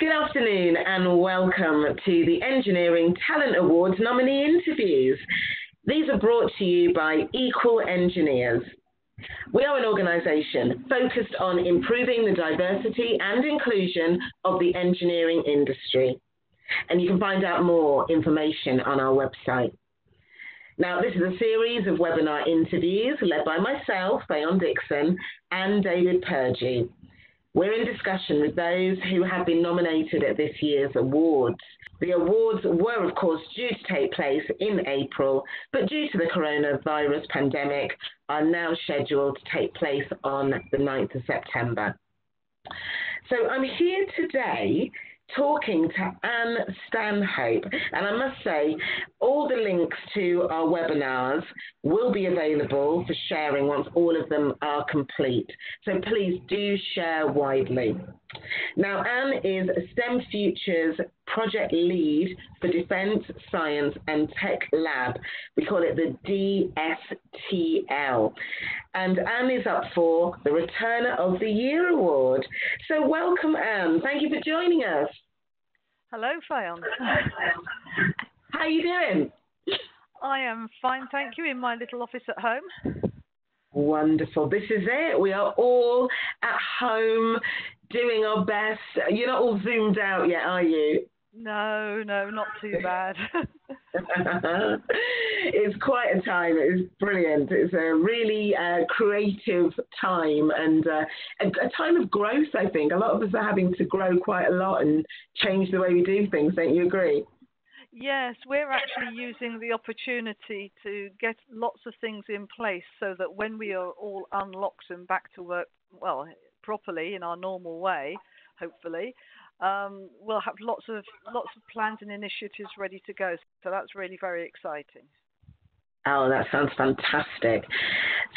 Good afternoon and welcome to the Engineering Talent Awards nominee interviews. These are brought to you by Equal Engineers. We are an organisation focused on improving the diversity and inclusion of the engineering industry. And you can find out more information on our website. Now, this is a series of webinar interviews led by myself, Fayon Dixon, and David Purgy. We're in discussion with those who have been nominated at this year's awards. The awards were, of course, due to take place in April, but due to the coronavirus pandemic, are now scheduled to take place on the 9th of September. So I'm here today talking to Ann Stanhope. And I must say, all the links to our webinars will be available for sharing once all of them are complete. So please do share widely. Now, Ann is STEM Futures project lead for Defence Science and Tech Lab. We call it the DSTL. And Ann is up for the Returner of the Year Award. So, welcome, Ann. Thank you for joining us. Hello, Fayon. How are you doing? I am fine, thank you, in my little office at home. Wonderful. This is it. We are all at home doing our best. You're not all zoomed out yet, are you? No, no, not too bad. it's quite a time. It's brilliant. It's a really uh, creative time and uh, a, a, time of growth, I think. A lot of us are having to grow quite a lot and change the way we do things. Don't you agree? Yes, we're actually using the opportunity to get lots of things in place so that when we are all unlocked and back to work, well, properly in our normal way, hopefully, um, we'll have lots of lots of plans and initiatives ready to go. So that's really very exciting. Oh, that sounds fantastic.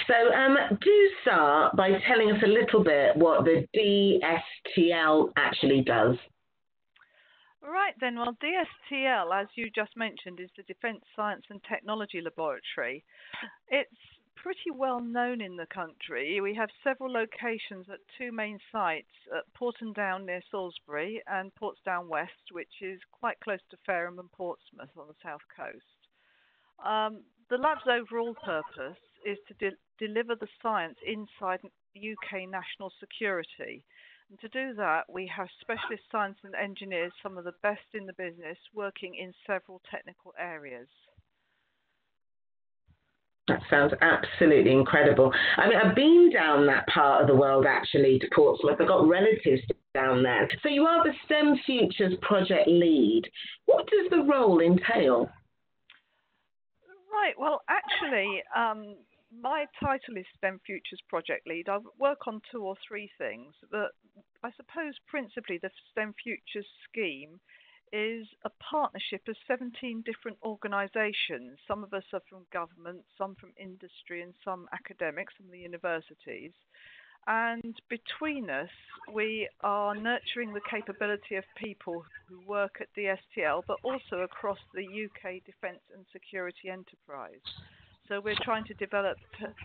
So, um, do start by telling us a little bit what the DSTL actually does. Right then, well, DSTL, as you just mentioned, is the Defence Science and Technology Laboratory. It's pretty well known in the country. We have several locations at two main sites at Porton Down near Salisbury and Portsdown West, which is quite close to Fareham and Portsmouth on the south coast. Um, the lab's overall purpose is to de- deliver the science inside UK national security. And to do that, we have specialist science and engineers, some of the best in the business, working in several technical areas. That sounds absolutely incredible. I mean, I've been down that part of the world actually to Portsmouth. I've got relatives down there. So you are the STEM Futures project lead. What does the role entail? Right. Well, actually, um, my title is STEM Futures project lead. I work on two or three things, but I suppose principally the STEM Futures scheme is a partnership of 17 different organisations. Some of us are from government, some from industry, and some academics from the universities. And between us, we are nurturing the capability of people who work at DSTL, but also across the UK defence and security enterprise. So we're trying to develop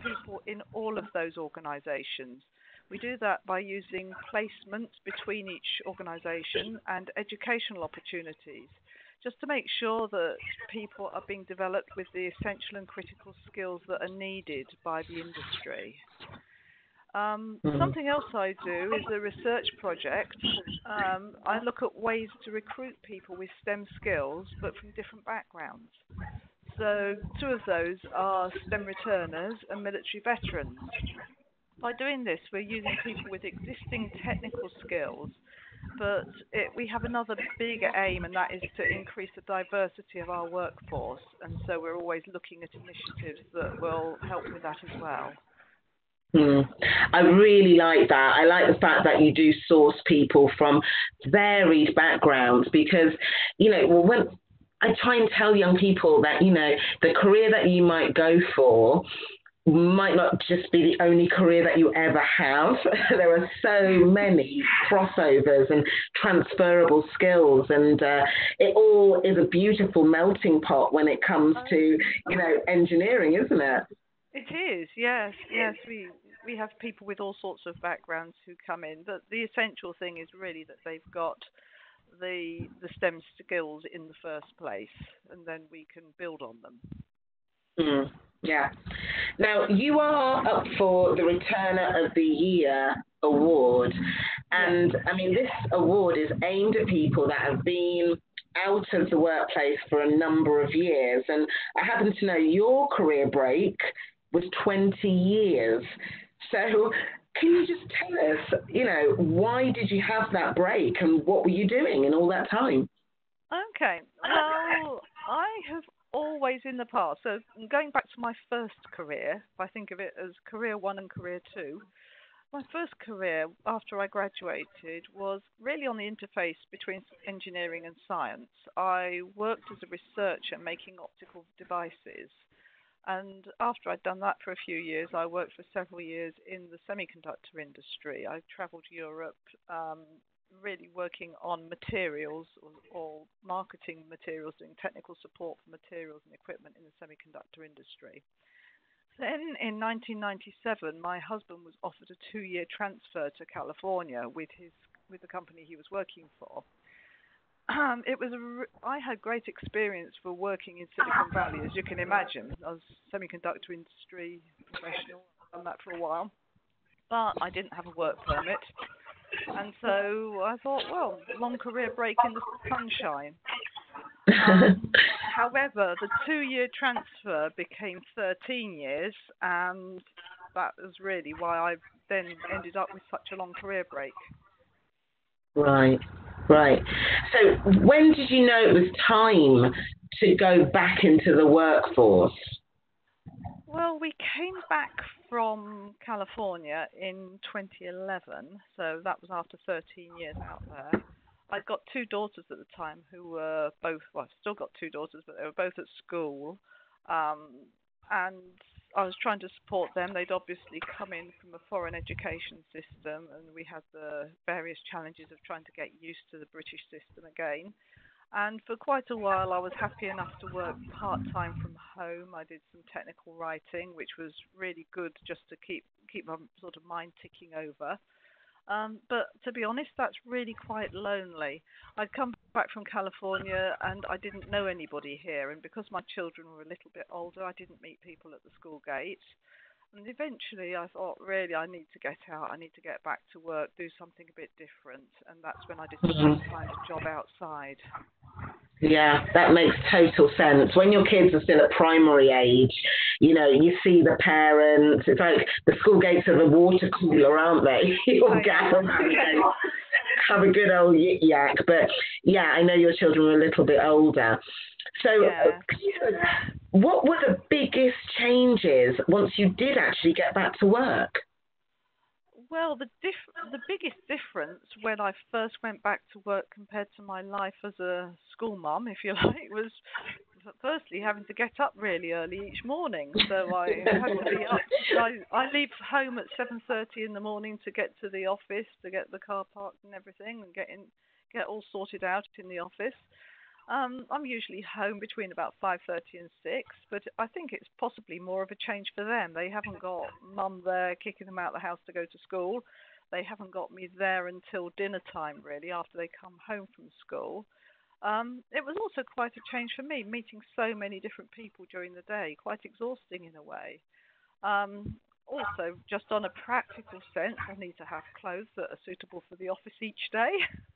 people in all of those organisations we do that by using placements between each organisation and educational opportunities, just to make sure that people are being developed with the essential and critical skills that are needed by the industry. Um, mm-hmm. Something else I do is a research project. Um, I look at ways to recruit people with STEM skills, but from different backgrounds. So, two of those are STEM returners and military veterans. By doing this, we're using people with existing technical skills, but it, we have another bigger aim, and that is to increase the diversity of our workforce. And so we're always looking at initiatives that will help with that as well. Mm. I really like that. I like the fact that you do source people from varied backgrounds because, you know, when I try and tell young people that, you know, the career that you might go for might not just be the only career that you ever have. there are so many crossovers and transferable skills, and uh, it all is a beautiful melting pot when it comes to you know engineering, isn't it? It is, yes, yes. We we have people with all sorts of backgrounds who come in, but the essential thing is really that they've got the the STEM skills in the first place, and then we can build on them. Mm, yeah. Now you are up for the Returner of the Year award, and I mean this award is aimed at people that have been out of the workplace for a number of years. And I happen to know your career break was 20 years. So can you just tell us, you know, why did you have that break and what were you doing in all that time? Okay. Well, I have always in the past, so going back to my first career, if I think of it as career one and career two, my first career after I graduated was really on the interface between engineering and science. I worked as a researcher making optical devices. And after I'd done that for a few years, I worked for several years in the semiconductor industry. I traveled Europe, um, really working on materials or, or marketing materials, doing technical support for materials and equipment in the semiconductor industry. Then in 1997, my husband was offered a two-year transfer to California with his with the company he was working for. Um, it was I had great experience for working in Silicon Valley, as you can imagine. I was semiconductor industry professional, done that for a while, but I didn't have a work permit, and so I thought, well, long career break in the sunshine. Um, however, the two-year transfer became 13 years, and that was really why I then ended up with such a long career break. Right, right. So when did you know it was time to go back into the workforce? Well, we came back from California in 2011, so that was after 13 years out there. I'd got two daughters at the time who were both, well, I've still got two daughters, but they were both at school. Um, and I was trying to support them. They'd obviously come in from a foreign education system, and we had the various challenges of trying to get used to the British system again. And for quite a while, I was happy enough to work part time from home. I did some technical writing, which was really good just to keep keep my sort of mind ticking over. Um, but to be honest, that's really quite lonely. I'd come back from California and I didn't know anybody here, and because my children were a little bit older, I didn't meet people at the school gate. And eventually, I thought, really, I need to get out. I need to get back to work, do something a bit different, and that's when I decided mm-hmm. to find a job outside. Yeah, that makes total sense. When your kids are still at primary age, you know, you see the parents. It's like the school gates are the water cooler, aren't they? You'll gather have a good old yik yak. But yeah, I know your children are a little bit older. So, yeah. what were the biggest changes once you did actually get back to work? Well, the diff- the biggest difference when I first went back to work compared to my life as a school mum, if you like, was firstly having to get up really early each morning. So I had to be up. I, I leave home at 7:30 in the morning to get to the office, to get the car parked and everything, and get all sorted out in the office. Um, I'm usually home between about 5:30 and 6, but I think it's possibly more of a change for them. They haven't got mum there kicking them out of the house to go to school. They haven't got me there until dinner time, really, after they come home from school. Um, it was also quite a change for me, meeting so many different people during the day, quite exhausting in a way. Um, also, just on a practical sense, I need to have clothes that are suitable for the office each day.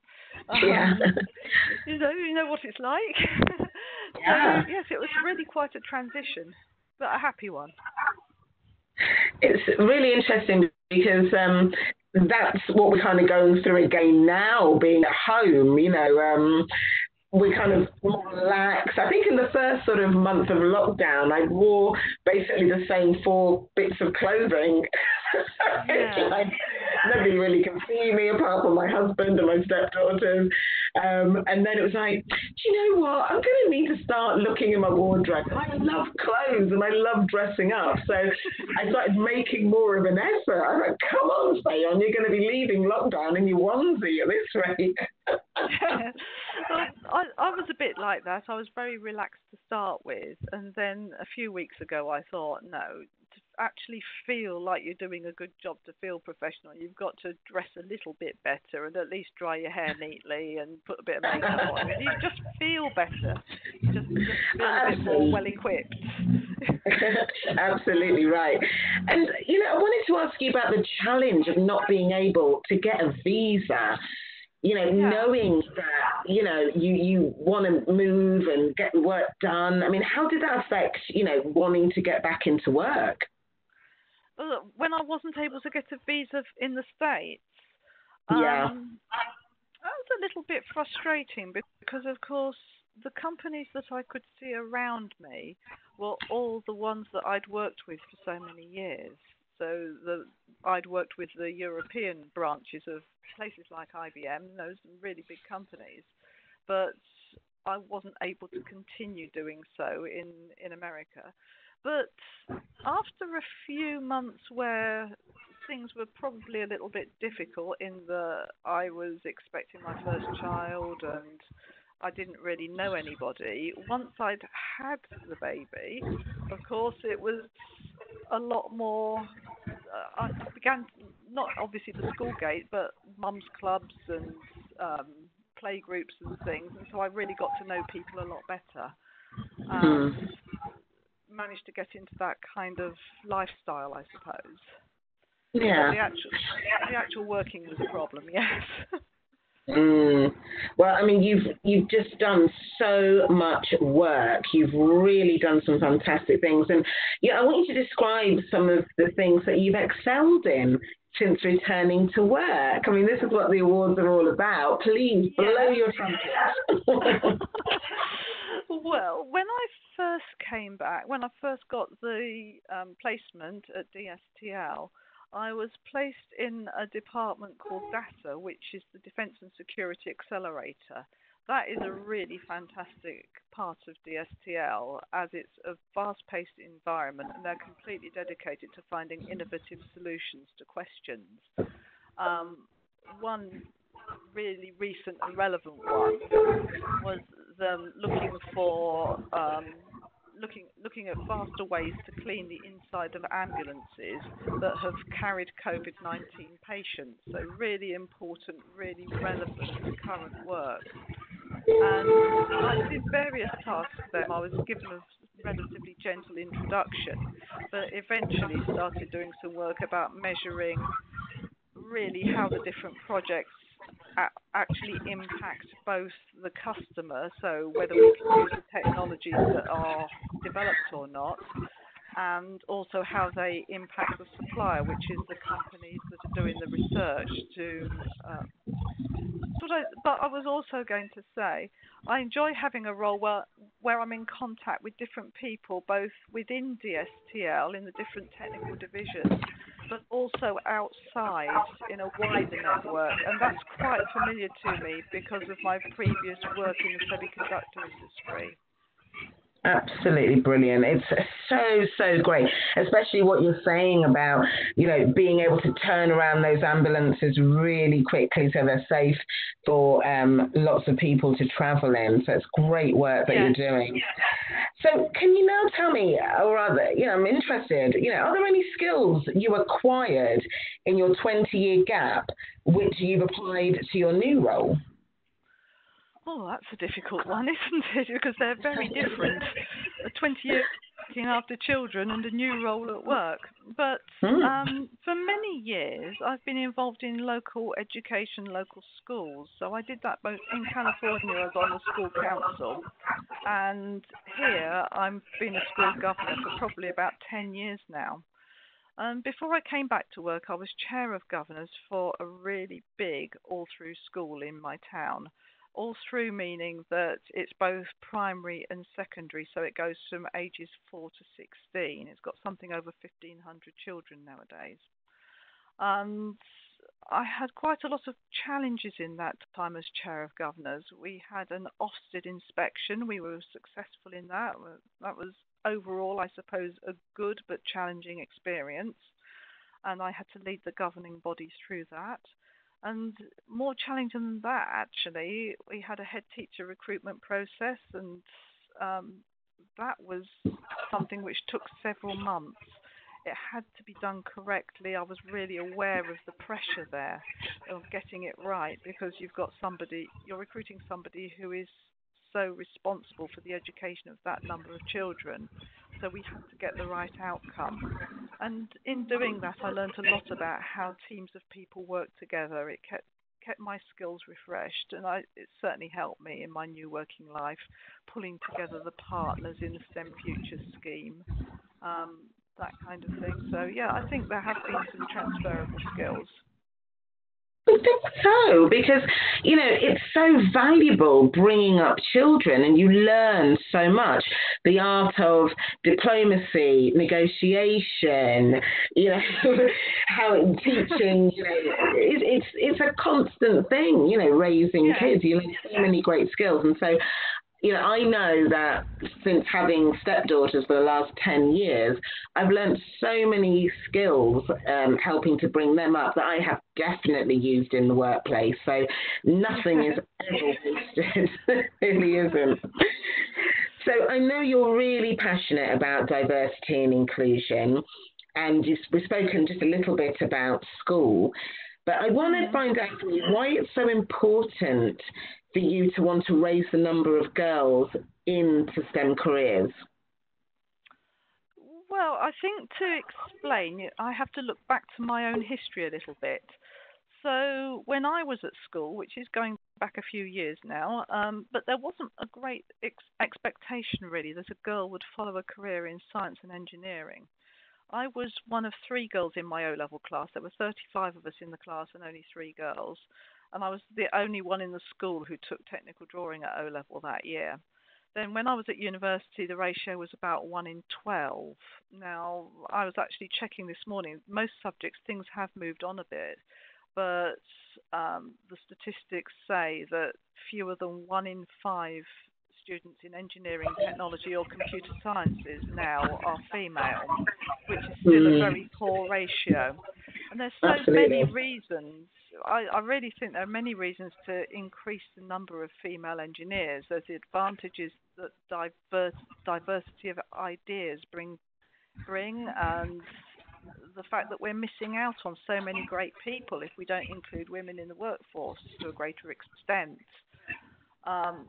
Yeah. Um, you know, you know what it's like. Yeah. so, yes, it was really quite a transition, but a happy one. It's really interesting because um, that's what we're kind of going through again now, being at home. You know, um, we kind of more relax. I think in the first sort of month of lockdown, I wore basically the same four bits of clothing. yeah. like nobody really can see me apart from my husband and my stepdaughters. Um, and then it was like, do you know what? I'm going to need to start looking in my wardrobe. I love clothes and I love dressing up. So I started making more of an effort. I'm come on, Fayon, you're going to be leaving lockdown in your onesie at this rate. I, I was a bit like that. I was very relaxed to start with, and then a few weeks ago, I thought, no, actually feel like you're doing a good job to feel professional, you've got to dress a little bit better and at least dry your hair neatly and put a bit of makeup on. You just feel better. You just, just feel a bit more well equipped. Absolutely right. And you know, I wanted to ask you about the challenge of not being able to get a visa you know, yeah. knowing that, you know, you, you want to move and get work done. I mean, how did that affect, you know, wanting to get back into work? When I wasn't able to get a visa in the States, yeah. Um, that was a little bit frustrating because, of course, the companies that I could see around me were all the ones that I'd worked with for so many years. So the I'd worked with the European branches of places like IBM, those really big companies, but I wasn't able to continue doing so in in America. But after a few months where things were probably a little bit difficult in the I was expecting my first child and I didn't really know anybody. Once I'd had the baby, of course, it was a lot more. Uh, I began not obviously the school gate, but mums clubs and um, play groups and things, and so I really got to know people a lot better. Um. Managed to get into that kind of lifestyle, I suppose. Yeah. the actual the actual working was a problem, yes. Mm. Well, I mean, you've you've just done so much work. You've really done some fantastic things, and yeah, I want you to describe some of the things that you've excelled in since returning to work. I mean, this is what the awards are all about. Please blow your trumpet. well, when I first came back, when I first got the um, placement at DSTL I was placed in a department called DASA, which is the Defence and Security Accelerator. That is a really fantastic part of DSTL as it's a fast paced environment and they're completely dedicated to finding innovative solutions to questions. Um, one really recent and relevant one was them looking for um, looking looking at faster ways to clean the inside of ambulances that have carried COVID-19 patients. So really important, really relevant current work. And I did various tasks for them. I was given a relatively gentle introduction, but eventually started doing some work about measuring really how the different projects actually impact both the customer, so whether we can use the technologies that are developed or not, and also how they impact the supplier, which is the companies that are doing the research to. Uh, but, I, but I was also going to say, I enjoy having a role where, where I'm in contact with different people, both within DSTL in the different technical divisions, but also outside in a wider network. And that's quite familiar to me because of my previous work in the semiconductor industry. Absolutely brilliant. It's so, so great, especially what you're saying about, you know, being able to turn around those ambulances really quickly so they're safe for um, lots of people to travel in. So it's great work that you're doing. So can you now tell me, uh, or rather, you know, I'm interested, you know, are there any skills you acquired in your 20 year gap which you've applied to your new role? Oh, that's a difficult one, isn't it? Because they're very different. 20 years looking after children and a new role at work. But hmm. um, for many years, I've been involved in local education, local schools. So I did that both in California, I was on the school council, and here I've been a school governor for probably about 10 years now. Um, before I came back to work, I was chair of governors for a really big all through school in my town all through meaning that it's both primary and secondary, so it goes from ages 4 to 16. It's got something over 1,500 children nowadays. And I had quite a lot of challenges in that time as chair of governors. We had an Ofsted inspection, we were successful in that. That was overall, I suppose, a good but challenging experience. And I had to lead the governing body through that. And more challenging than that, actually, we had a head teacher recruitment process, and um, that was something which took several months. it had to be done correctly. I was really aware of the pressure there of getting it right because you've got somebody, you're recruiting somebody who is so responsible for the education of that number of children. So we had to get the right outcome. And in doing that, I learned a lot about how teams of people work together. It kept kept my skills refreshed, and I, it certainly helped me in my new working life, pulling together the partners in the STEM Futures scheme, um, that kind of thing. So yeah, I think there have been some transferable skills. I think so because you know it's so valuable bringing up children, and you learn so much. The art of diplomacy, negotiation, you know, how teaching, you know, it's it's it's a constant thing. You know, raising yeah. kids, you learn so many great skills, and so you know, I know that since having stepdaughters for the last 10 years, I've learned so many skills um, helping to bring them up that I have definitely used in the workplace. So nothing is ever wasted. it really isn't. So I know you're really passionate about diversity and inclusion, and we've spoken just a little bit about school. But I want to find out from you why it's so important for you to want to raise the number of girls into STEM careers? Well, I think to explain, I have to look back to my own history a little bit. So, when I was at school, which is going back a few years now, um, but there wasn't a great ex- expectation really that a girl would follow a career in science and engineering. I was one of three girls in my O level class. There were 35 of us in the class and only three girls and I was the only one in the school who took technical drawing at O level that year. Then, when I was at university, the ratio was about 1 in 12. Now, I was actually checking this morning, most subjects, things have moved on a bit, but um, the statistics say that fewer than 1 in 5 students in engineering, technology, or computer sciences now are female, which is still mm. a hmm. very poor ratio. And there's so Absolutely. many reasons I, I really think there are many reasons to increase the number of female engineers. There's the advantages that diverse, diversity of ideas bring, bring, and the fact that we're missing out on so many great people if we don't include women in the workforce to a greater extent. Um,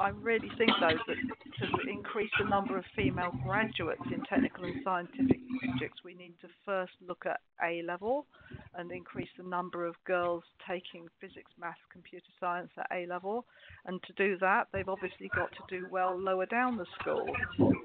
I really think, though, that to increase the number of female graduates in technical and scientific subjects, we need to first look at A level and increase the number of girls taking physics, maths, computer science at A level. And to do that, they've obviously got to do well lower down the school.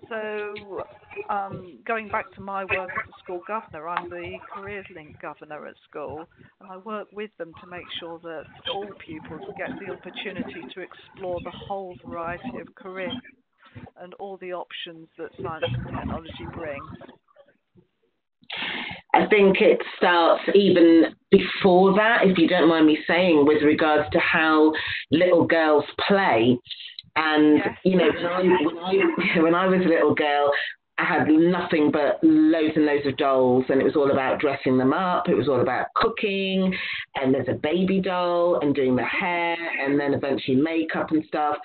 So, um, going back to my work as a school governor, I'm the Careers Link governor at school, and I work with them to make sure that all pupils get the opportunity to explore the whole variety of careers and all the options that science and technology bring. I think it starts even before that, if you don't mind me saying, with regards to how little girls play. And yes. you know, when I, when I when I was a little girl, I had nothing but loads and loads of dolls, and it was all about dressing them up. It was all about cooking, and there's a baby doll, and doing the hair, and then eventually makeup and stuff.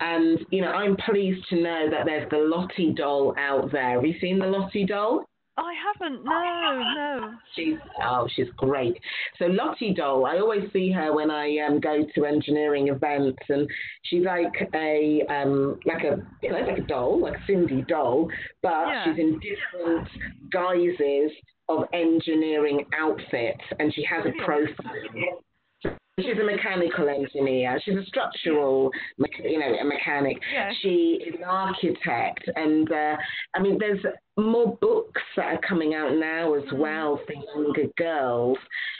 And you know, I'm pleased to know that there's the Lottie doll out there. Have you seen the Lottie doll? I haven't. No, no. She's oh, she's great. So Lottie Doll, I always see her when I um, go to engineering events, and she's like a um, like a you know like a doll, like a Sindy doll, but yeah. she's in different guises of engineering outfits, and she has a profile. She's a mechanical engineer. She's a structural, you know, a mechanic. Yes. She is an architect, and uh, I mean, there's more books that are coming out now as mm-hmm. well for younger girls,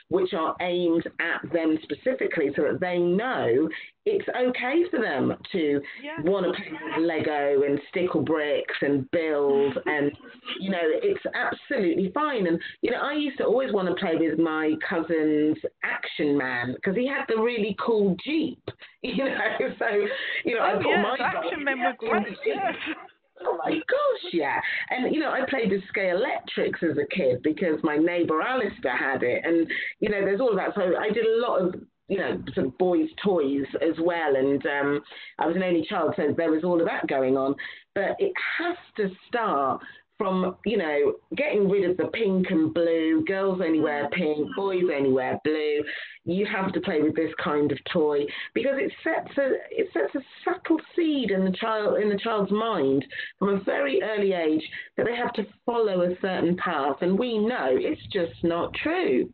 which are aimed at them specifically so that they know it's okay for them to yeah. want to play with Lego and stickle bricks and build and you know it's absolutely fine and you know I used to always want to play with my cousin's action man because he had the really cool Jeep you know so you know oh, I put yes, my action Man were great. Oh my gosh, yeah. And, you know, I played with Scalextrics as a kid because my neighbor Alistair had it. And, you know, there's all that. So I did a lot of, you know, sort of boys' toys as well. And um, I was an only child, so there was all of that going on. But it has to start from, you know, getting rid of the pink and blue, girls only wear pink, boys only wear blue. You have to play with this kind of toy because it sets a it sets a subtle seed in the child in the child's mind from a very early age that they have to follow a certain path, and we know it's just not true.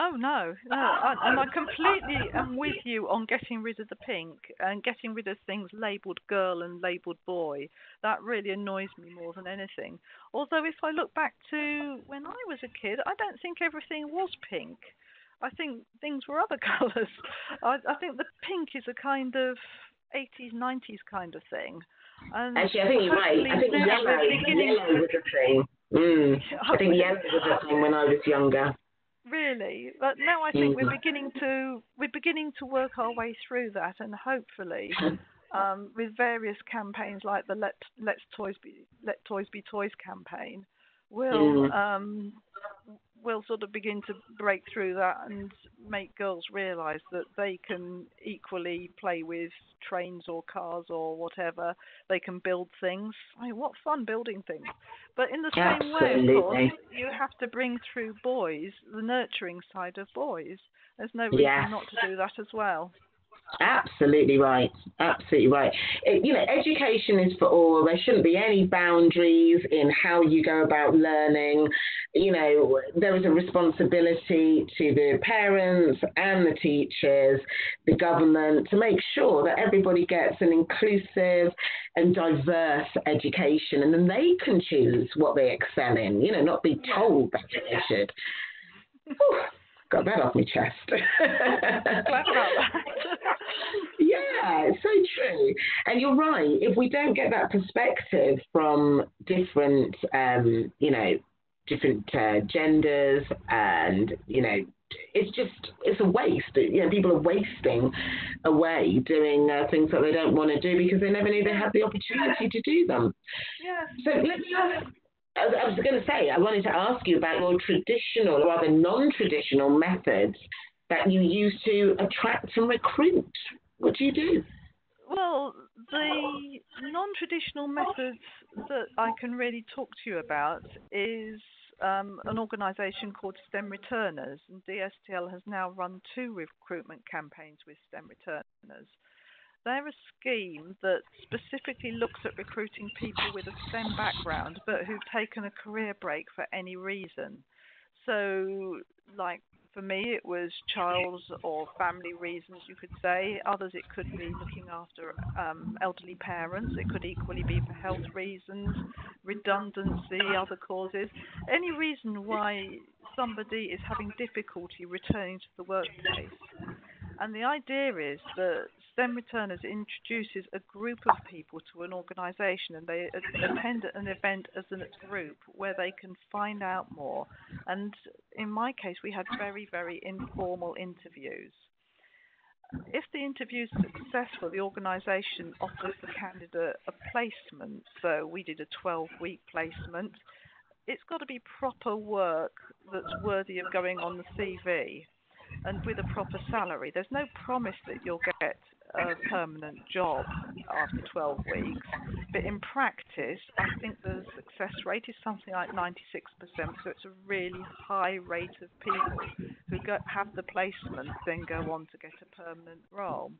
Oh no, no, I, and I completely am with you on getting rid of the pink and getting rid of things labelled girl and labelled boy. That really annoys me more than anything. Although if I look back to when I was a kid, I don't think everything was pink. I think things were other colours. I, I think the pink is a kind of 80s, 90s kind of thing. And Actually, I think you're right. I think yellow, yellow was a thing. Mm. I think yellow was a thing when I was younger. Really, but now I think we're mm. beginning to we're beginning to work our way through that, and hopefully, um, with various campaigns like the Let Let's Toys Be Let Toys Be Toys campaign, will mm. um, will sort of begin to break through that and make girls realise that they can equally play with trains or cars or whatever. They can build things. I mean, what fun building things! But in the same way, of course, you have to bring through boys the nurturing side of boys. There's no reason yes. not to do that as well. Absolutely right. Absolutely right. It, you know, education is for all. There shouldn't be any boundaries in how you go about learning. You know, there is a responsibility to the parents and the teachers, the government, to make sure that everybody gets an inclusive and diverse education, and then they can choose what they excel in. You know, not be told that they should. Whew got that off my chest. yeah, it's so true. And you're right. If we don't get that perspective from different, um, you know, different uh, genders, and you know, it's just it's a waste. You know, people are wasting away doing uh, things that they don't want to do because they never knew they had the opportunity to do them. Yeah. So let me ask I was going to say, I wanted to ask you about your traditional, rather non traditional methods that you use to attract and recruit. What do you do? Well, the non traditional methods that I can really talk to you about is um, an organisation called STEM Returners, and DSTL has now run two recruitment campaigns with STEM Returners. They're a scheme that specifically looks at recruiting people with a STEM background but who've taken a career break for any reason. So, like for me, it was child or family reasons, you could say. Others, it could be looking after um, elderly parents. It could equally be for health reasons, redundancy, other causes. Any reason why somebody is having difficulty returning to the workplace. And the idea is that STEM Returners introduces a group of people to an organisation and they attend an event as a group where they can find out more. And in my case, we had very, very informal interviews. If the interview is successful, the organisation offers the candidate a placement. So we did a 12 week placement. It's got to be proper work that's worthy of going on the CV and with a proper salary. There's no promise that you'll get a permanent job after 12 weeks, but in practice, I think the success rate is something like 96%. So it's a really high rate of people who go, have the placement, then go on to get a permanent role.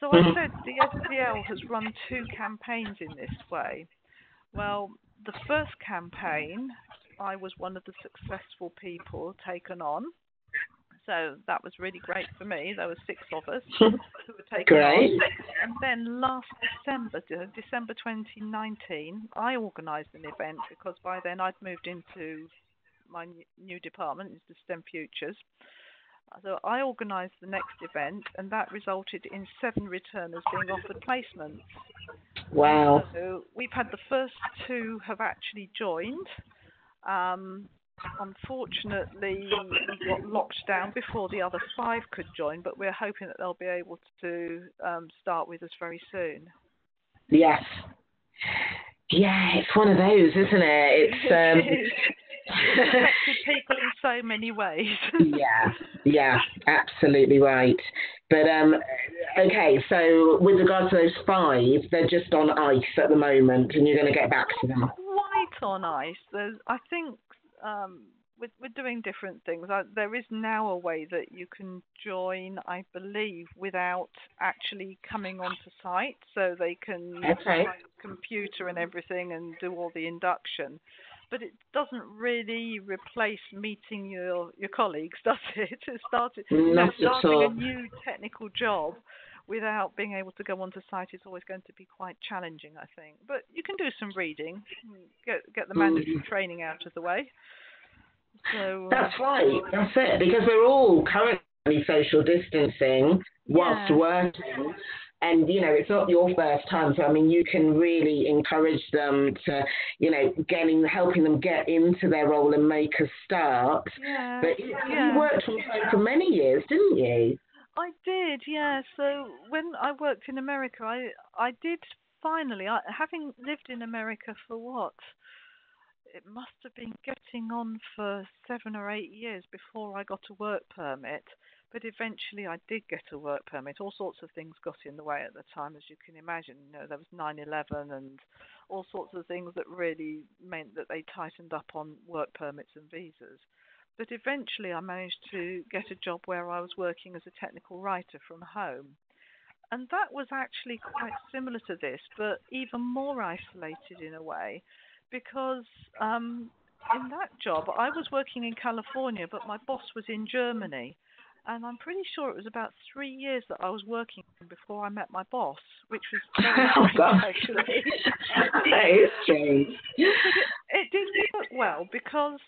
So I mm-hmm. said DSTL has run two campaigns in this way. Well, the first campaign, I was one of the successful people taken on. So that was really great for me. There were six of us who were taken great. on. And then last December, December 2019, I organised an event because by then I'd moved into my new department, the STEM Futures. So I organised the next event, and that resulted in seven returners being offered placements. Wow! So we've had the first two have actually joined. Um, unfortunately, we got locked down before the other five could join, but we're hoping that they'll be able to um, start with us very soon. Yes. Yeah, it's one of those, isn't it? It's um, affected people in so many ways. yeah, yeah, absolutely right. But um, okay, so with regards to those five, they're just on ice at the moment, and you're going to get back to them Quite on ice. There's, I think um, we're, we're doing different things. Uh, there is now a way that you can join, I believe, without actually coming onto site, so they can okay. computer and everything and do all the induction. But it doesn't really replace meeting your, your colleagues, does it? It started, know, starting a new technical job without being able to go onto site is always going to be quite challenging, I think. But you can do some reading, get get the mandatory mm. training out of the way. So, uh, That's right. That's it. Because we're all currently social distancing whilst yeah. working. And you know, it's not your first time, so I mean, you can really encourage them to, you know, getting helping them get into their role and make a start. Yeah. But you, yeah. you worked from home for many years, didn't you? I did, yeah. So when I worked in America, I I did finally, I, having lived in America for what it must have been getting on for seven or eight years before I got a work permit. But eventually I did get a work permit. All sorts of things got in the way at the time, as you can imagine. You know, there was 9/11 and all sorts of things that really meant that they tightened up on work permits and visas. But eventually I managed to get a job where I was working as a technical writer from home. And that was actually quite similar to this, but even more isolated in a way because um, in that job I was working in California, but my boss was in Germany. And I'm pretty sure it was about three years that I was working before I met my boss, which was very oh, strange, actually. that is strange. it, it did work well because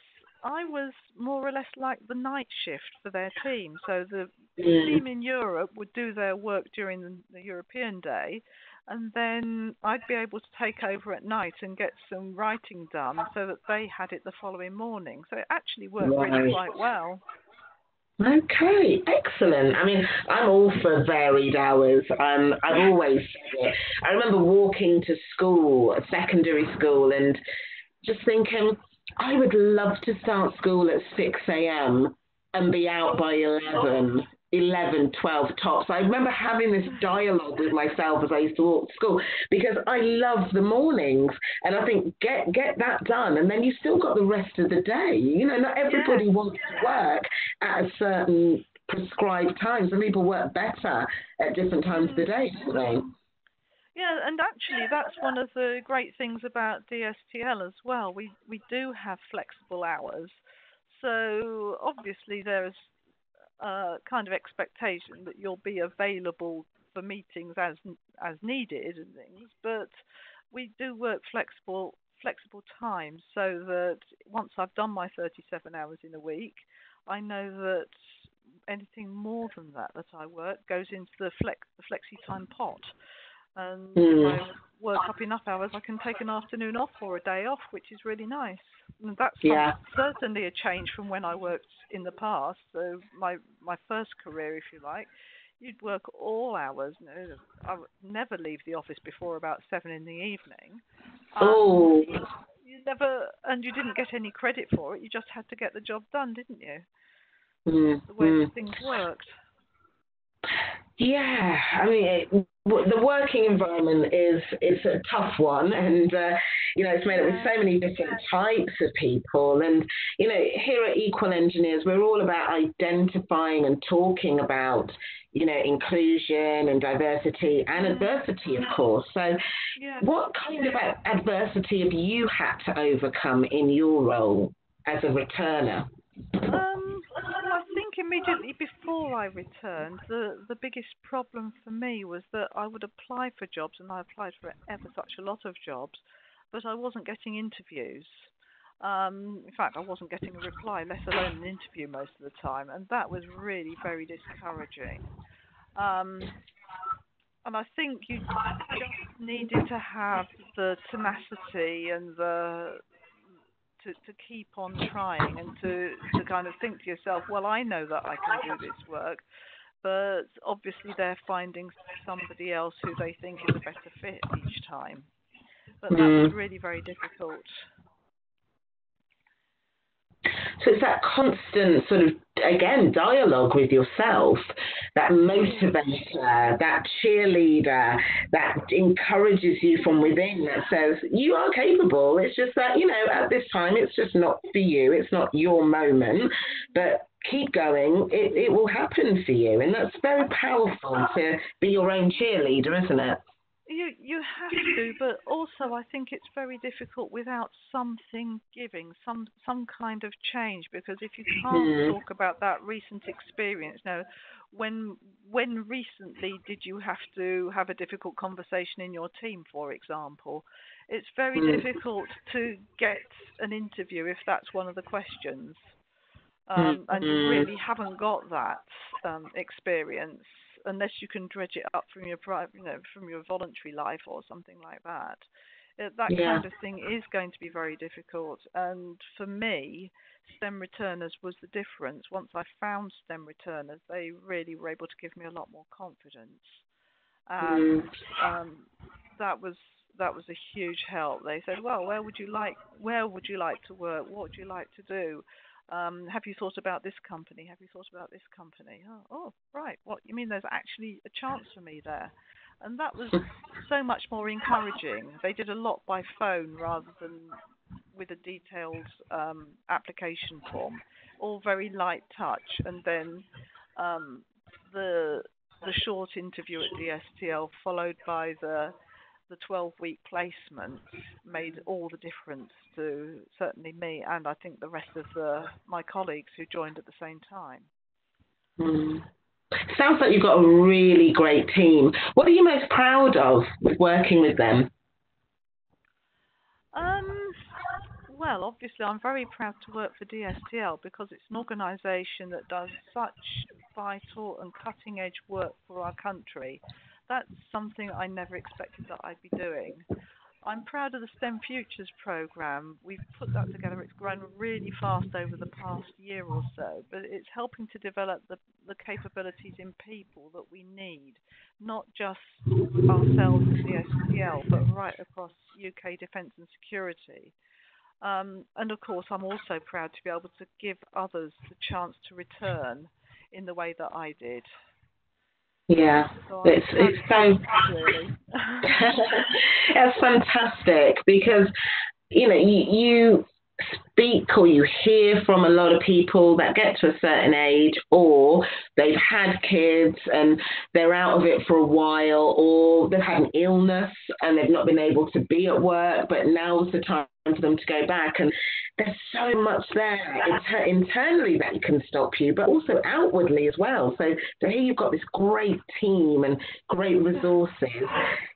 I was more or less like the night shift for their team. So the team in Europe would do their work during the, the European day, and then I'd be able to take over at night and get some writing done so that they had it the following morning. So it actually worked right. really quite well. Okay, excellent. I mean, I'm all for varied hours. Um, I've always. I remember walking to school, secondary school, and just thinking, I would love to start school at 6 a.m. and be out by 11 11, 12 tops. I remember having this dialogue with myself as I used to walk to school because I love the mornings and I think get get that done and then you still got the rest of the day. You know, not everybody yeah. wants to work at a certain prescribed time. Some people work better at different times of the mm-hmm. day, don't they? Yeah, and actually that's one of the great things about DSTL as well. We we do have flexible hours. So obviously there's a kind of expectation that you'll be available for meetings as as needed and things, but we do work flexible flexible times so that once I've done my 37 hours in a week, I know that anything more than that that I work goes into the flex the flexi time pot. And mm. if I work up enough hours, I can take an afternoon off or a day off, which is really nice. And that's yeah. certainly a change from when I worked in the past. So my my first career, if you like, you'd work all hours. I would never leave the office before about seven in the evening. Um, oh. You never, and you didn't get any credit for it. You just had to get the job done, didn't you? Mm, the way mm. things worked. Yeah, I mean, it, the working environment is is a tough one, and uh, you know it's made up with so many different types of people. And you know, here at Equal Engineers, we're all about identifying and talking about you know inclusion and diversity and adversity, of course. So, what kind of adversity have you had to overcome in your role as a returner? Um, well, I think immediately before I returned, the the biggest problem for me was that I would apply for jobs, and I applied for ever such a lot of jobs, but I wasn't getting interviews. Um, in fact, I wasn't getting a reply, let alone an interview most of the time, and that was really very discouraging. Um, and I think you just needed to have the tenacity and the to, to keep on trying and to, to kind of think to yourself, well, I know that I can do this work, but obviously they're finding somebody else who they think is a better fit each time. But that was hmm. really very difficult. So it's that constant sort of, again, dialogue with yourself, that mm. motivator, that cheerleader, that encourages you from within, that says, you are capable. It's just that, you know, at this time, it's just not for you. It's not your moment. But keep going. It, it will happen for you. And that's very powerful to be your own cheerleader, isn't it? You you have to, but also I think it's very difficult without something giving, some some kind of change. Because if you can't mm. talk about that recent experience, now, when when recently did you have to have a difficult conversation in your team, for example? It's very mm. difficult to get an interview if that's one of the questions, um, mm. and you hmm. really haven't got that um, experience unless you can dredge it up from your you know from your voluntary life or something like that. It, that yeah. kind of thing is going to be very difficult. And for me, STEM returners was the difference. Once I found STEM returners, they really were able to give me a lot more confidence, and mm. um, that was that was a huge help. They said, "Well, where would you like where would you like to work? What would you like to do?" Um, have you thought about this company? Have you thought about this company? Oh, oh, right. What you mean? There's actually a chance for me there, and that was so much more encouraging. They did a lot by phone rather than with a detailed um, application form, all very light touch, and then um, the the short interview at DSTL followed by the the 12 week placement made all the difference to certainly me and I think the rest of the, my colleagues who joined at the same time. Mm. Sounds like you've got a really great team. What are you most proud of with working with them? Um, well, obviously, I'm very proud to work for DSTL because it's an organisation that does such vital and cutting edge work for our country that's something I never expected that I'd be doing. I'm proud of the STEM Futures program. We've put that together. It's grown really fast over the past year or so, but it's helping to develop the, the capabilities in people that we need, not just ourselves as the STL, but right across UK defence and security. Um, and of course, I'm also proud to be able to give others the chance to return in the way that I did. Yeah, it's it's so it's fantastic because you know you, you speak or you hear from a lot of people that get to a certain age or they've had kids and they're out of it for a while or they've had an illness and they've not been able to be at work but now's the time for them to go back. And there's so much there inter- internally that can stop you but also outwardly as well. So to hear you've got this great team and great resources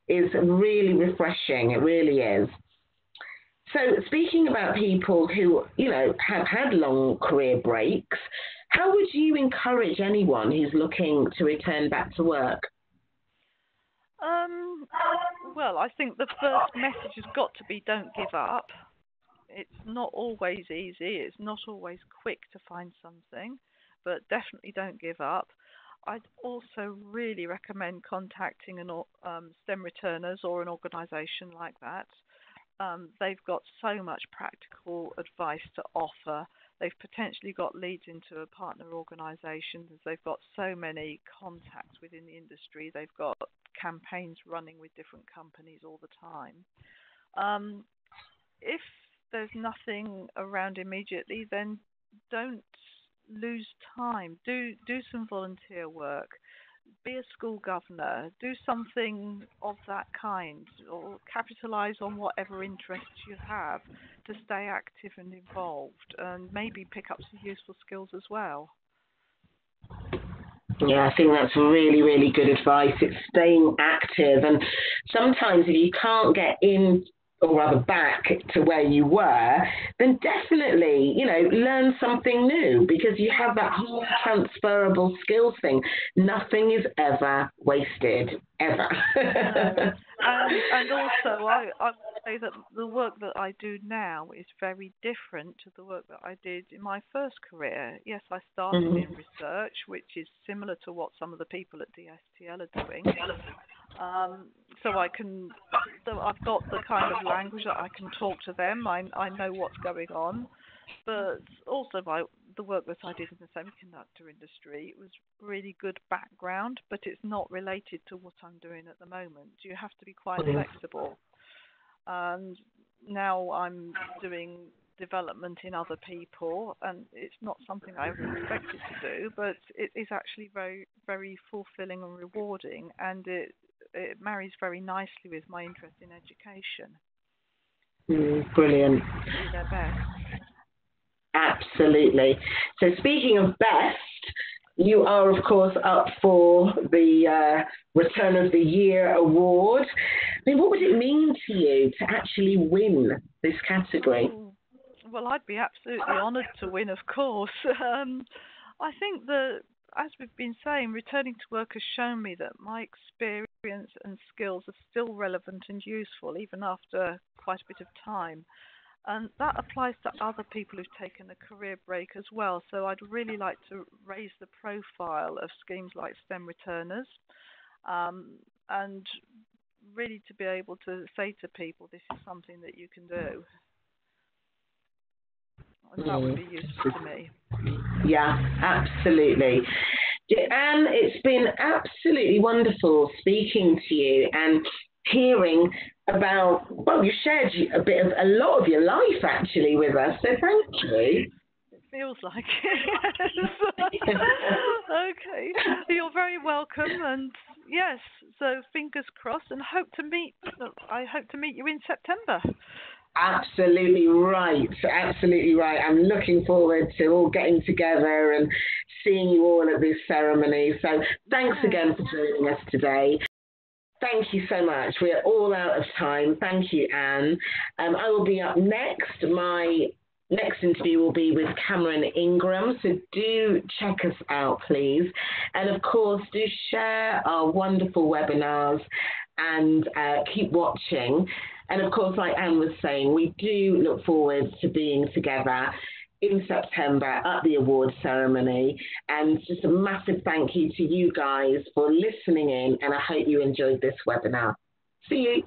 is really refreshing. It really is. So, speaking about people who, you know, have had long career breaks, how would you encourage anyone who's looking to return back to work? Um, well, I think the first message has got to be don't give up. It's not always easy, it's not always quick to find something, but definitely don't give up. I'd also really recommend contacting an um, STEM returners or an organisation like that um, they've got so much practical advice to offer. They've potentially got leads into a partner organisation. Because they've got so many contacts within the industry. They've got campaigns running with different companies all the time. Um, if there's nothing around immediately, then don't lose time. Do do some volunteer work be a school governor, do something of that kind, or capitalize on whatever interests you have to stay active and involved, and maybe pick up some useful skills as well. Yeah, I think that's really, really good advice. It's staying active, and sometimes if you can't get in or rather back to where you were, then definitely, you know, learn something new because you have that whole transferable skills thing. Nothing is ever wasted, ever. no. Um, and, also, I, I would say that the work that I do now is very different to the work that I did in my first career. Yes, I started mm-hmm. in research, which is similar to what some of the people at DSTL are doing. Um, so I can, so I've got the kind of language that I can talk to them. I, I know what's going on. but also by the work that I did in the semiconductor industry. It was really good background, but it's not related to what I'm doing at the moment. You have to be quite mm-hmm. flexible. And now I'm doing development in other people, and it's not something I ever expected to do, but it is actually very, very fulfilling and rewarding, and it it marries very nicely with my interest in education. Mm, brilliant. Absolutely. So speaking of best, you are of course up for the uh, Returner of the Year award. I mean, what would it mean to you to actually win this category? Well, I'd be absolutely honoured to win, of course. Um, I think that, as we've been saying, returning to work has shown me that my experience and skills are still relevant and useful even after quite a bit of time. And that applies to other people who've taken a career break as well. So I'd really like to raise the profile of schemes like STEM returners um, and really to be able to say to people this is something that you can do. And that would be mm. useful to me. Yeah, absolutely. Ann, it's been absolutely wonderful speaking to you and hearing about, well, you shared a bit of a lot of your life actually with us, so thank you. It feels like it. okay, you're very welcome, and yes, so fingers crossed, and hope to meet. I hope to meet you in September. Absolutely right. Absolutely right. I'm looking forward to all getting together and seeing you all at this ceremony. So thanks again for joining us today. Thank you so much. We are all out of time. Thank you, Ann. Um, I will be up next. My next interview will be with Cameron Ingram. So do check us out, please. And of course, do share our wonderful webinars and uh, keep watching. And of course, like Ann was saying, we do look forward to being together in September at the award ceremony. And just a massive thank you to you guys for listening in, and I hope you enjoyed this webinar. See you.